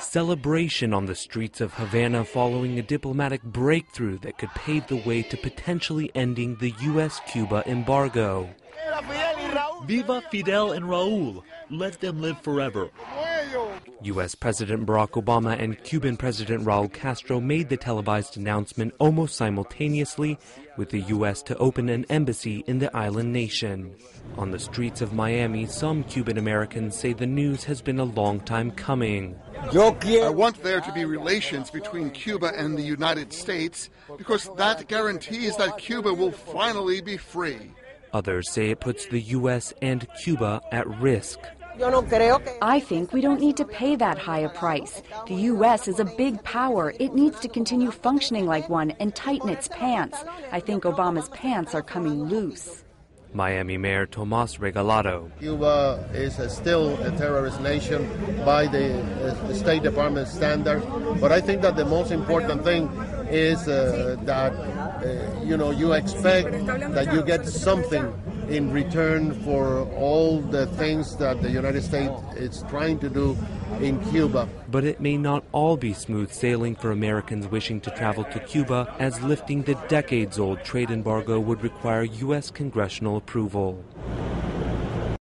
Celebration on the streets of Havana following a diplomatic breakthrough that could pave the way to potentially ending the U.S. Cuba embargo. Viva Fidel and Raul. Let them live forever. U.S. President Barack Obama and Cuban President Raul Castro made the televised announcement almost simultaneously, with the U.S. to open an embassy in the island nation. On the streets of Miami, some Cuban Americans say the news has been a long time coming. I want there to be relations between Cuba and the United States because that guarantees that Cuba will finally be free. Others say it puts the U.S. and Cuba at risk. I think we don't need to pay that high a price. The U.S. is a big power. It needs to continue functioning like one and tighten its pants. I think Obama's pants are coming loose. Miami Mayor Tomas Regalado. Cuba is a still a terrorist nation by the, uh, the, State Department standards, but I think that the most important thing is uh, that uh, you know you expect that you get something in return for all the things that the United States is trying to do in Cuba. But it may not all be smooth sailing for Americans wishing to travel to Cuba, as lifting the decades old trade embargo would require U.S. congressional approval.